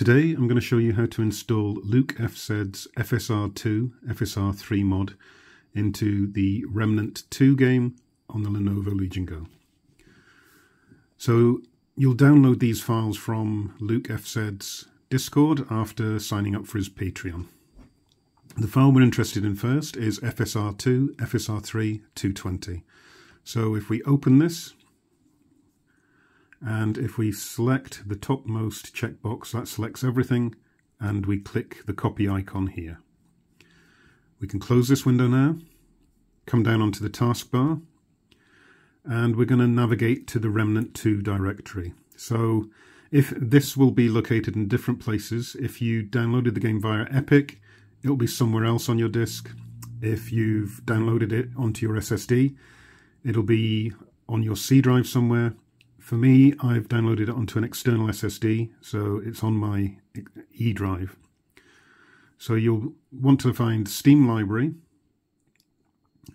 Today I'm going to show you how to install Luke FZ's FSR2 FSR3 mod into the Remnant 2 game on the Lenovo Legion Go. So you'll download these files from Luke FZ's Discord after signing up for his Patreon. The file we're interested in first is FSR2 FSR3 220. So if we open this and if we select the topmost checkbox, that selects everything, and we click the copy icon here. We can close this window now, come down onto the taskbar, and we're going to navigate to the Remnant 2 directory. So if this will be located in different places, if you downloaded the game via Epic, it'll be somewhere else on your disk. If you've downloaded it onto your SSD, it'll be on your C drive somewhere. For me, I've downloaded it onto an external SSD, so it's on my E drive. So you'll want to find Steam Library,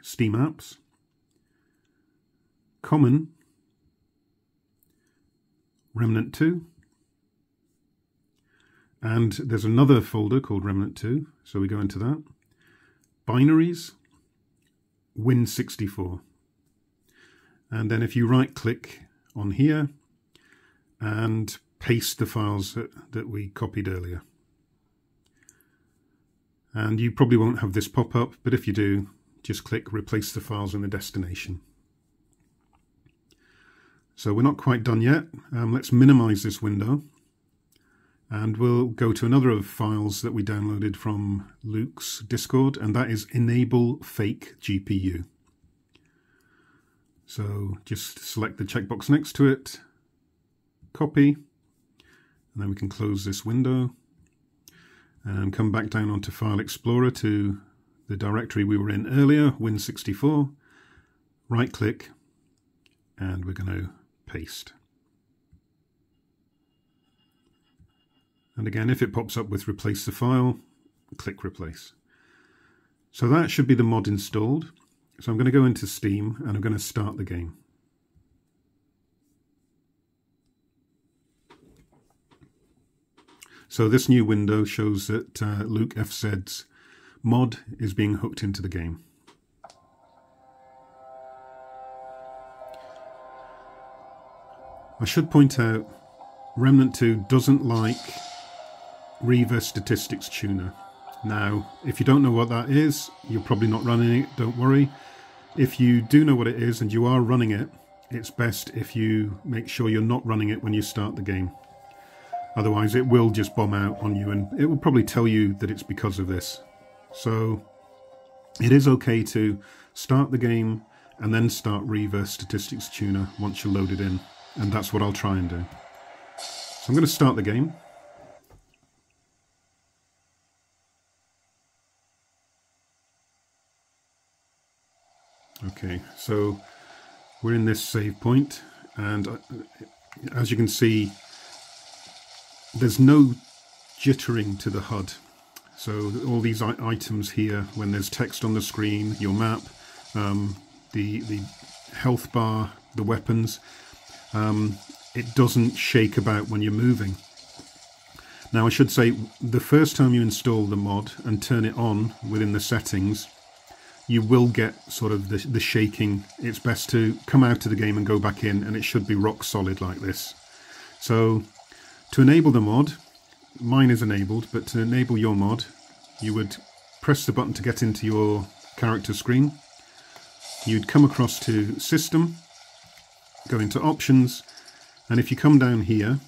Steam Apps, Common, Remnant 2, and there's another folder called Remnant 2, so we go into that. Binaries, Win64. And then if you right click on here and paste the files that, that we copied earlier. And you probably won't have this pop up, but if you do, just click replace the files in the destination. So we're not quite done yet. Um, let's minimize this window and we'll go to another of files that we downloaded from Luke's Discord and that is enable fake GPU. So just select the checkbox next to it, copy, and then we can close this window and come back down onto File Explorer to the directory we were in earlier, Win64, right click, and we're going to paste. And again, if it pops up with replace the file, click replace. So that should be the mod installed. So I'm going to go into Steam and I'm going to start the game. So this new window shows that uh, Luke FZ's mod is being hooked into the game. I should point out Remnant 2 doesn't like Riva Statistics Tuner. Now, if you don't know what that is, you're probably not running it, don't worry. If you do know what it is and you are running it, it's best if you make sure you're not running it when you start the game. Otherwise it will just bomb out on you and it will probably tell you that it's because of this. So it is okay to start the game and then start Riva Statistics Tuner once you're loaded in. And that's what I'll try and do. So I'm going to start the game. Okay, so we're in this save point, and uh, as you can see, there's no jittering to the HUD. So all these items here, when there's text on the screen, your map, um, the the health bar, the weapons, um, it doesn't shake about when you're moving. Now I should say, the first time you install the mod and turn it on within the settings, you will get sort of the, the shaking. It's best to come out of the game and go back in and it should be rock solid like this. So to enable the mod, mine is enabled, but to enable your mod, you would press the button to get into your character screen. You'd come across to System, go into Options, and if you come down here,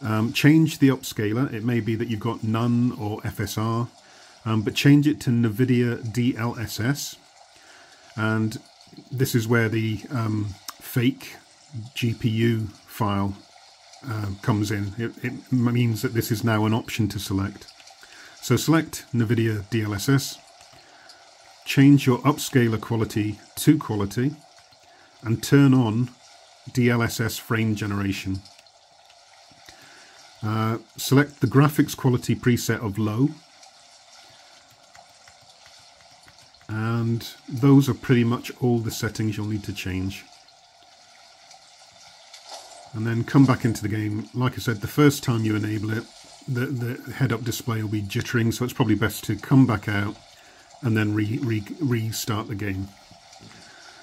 um, change the upscaler. It may be that you've got none or FSR um, but change it to NVIDIA DLSS. And this is where the um, fake GPU file uh, comes in. It, it means that this is now an option to select. So select NVIDIA DLSS, change your upscaler quality to quality, and turn on DLSS frame generation. Uh, select the graphics quality preset of low and those are pretty much all the settings you'll need to change. and then come back into the game. Like I said, the first time you enable it, the, the head-up display will be jittering, so it's probably best to come back out and then re, re, restart the game.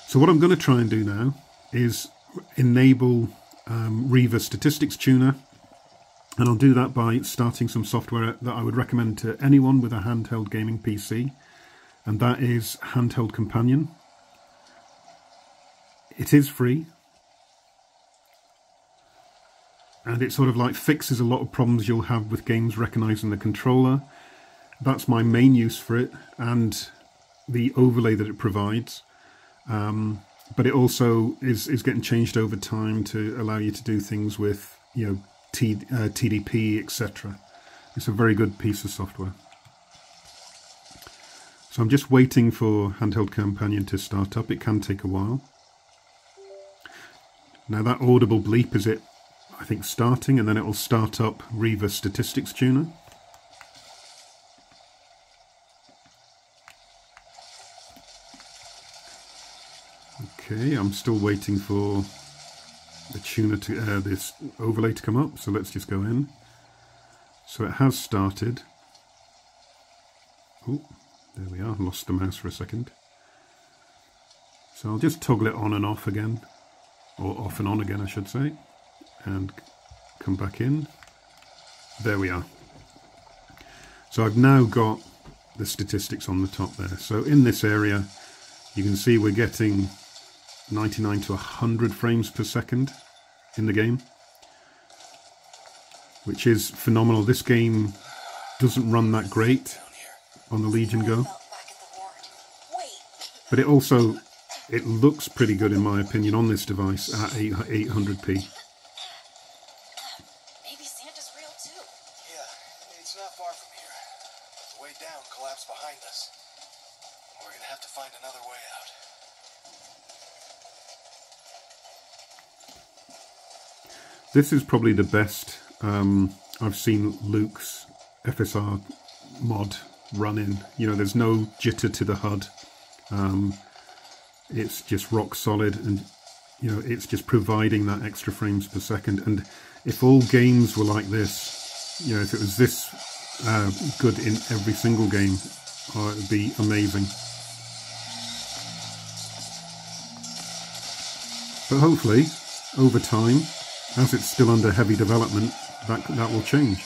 So what I'm going to try and do now is enable um, Statistics Tuner, and I'll do that by starting some software that I would recommend to anyone with a handheld gaming PC, and that is Handheld Companion. It is free, and it sort of like fixes a lot of problems you'll have with games recognizing the controller. That's my main use for it and the overlay that it provides. Um, but it also is, is getting changed over time to allow you to do things with you know T, uh, TDP etc. It's a very good piece of software. So I'm just waiting for Handheld Companion to start up. It can take a while. Now that audible bleep is it I think starting and then it will start up Riva Statistics Tuner. Okay, I'm still waiting for the tuner to uh, this overlay to come up, so let's just go in. So it has started. Oh, there we are, lost the mouse for a second. So I'll just toggle it on and off again, or off and on again I should say and come back in. There we are. So I've now got the statistics on the top there. So in this area, you can see we're getting 99 to 100 frames per second in the game, which is phenomenal. This game doesn't run that great on the Legion Go, but it also it looks pretty good in my opinion on this device at 800p. This is probably the best um, I've seen Luke's FSR mod run in. You know, there's no jitter to the HUD. Um, it's just rock solid and, you know, it's just providing that extra frames per second. And if all games were like this, you know, if it was this uh, good in every single game, oh, it would be amazing. But hopefully, over time, as it's still under heavy development, that, that will change.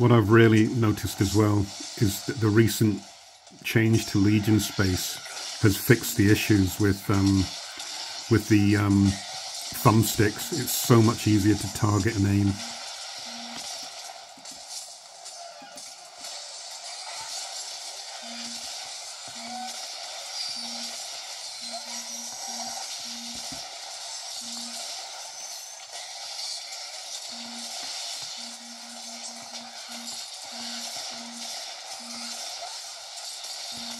What I've really noticed as well is that the recent change to Legion Space has fixed the issues with um, with the um, thumbsticks. It's so much easier to target and aim. Ah.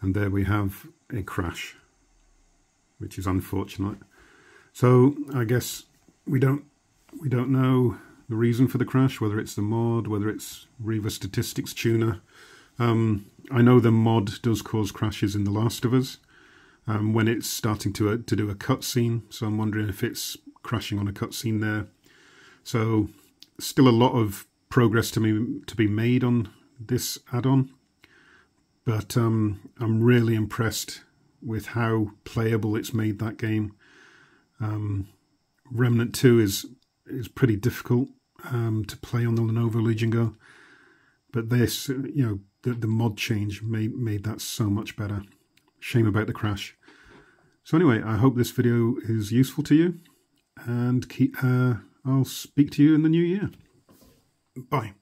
And there we have a crash, which is unfortunate. So I guess we don't we don't know the reason for the crash, whether it's the mod, whether it's Riva Statistics Tuner. Um, I know the mod does cause crashes in The Last of Us um, when it's starting to uh, to do a cutscene. So I'm wondering if it's crashing on a cutscene there. So still a lot of progress to me to be made on this add-on but um, I'm really impressed with how playable it's made that game. Um, Remnant 2 is is pretty difficult um, to play on the Lenovo Legion Go, but this, you know, the, the mod change made made that so much better. Shame about the crash. So anyway, I hope this video is useful to you, and keep, uh, I'll speak to you in the new year. Bye.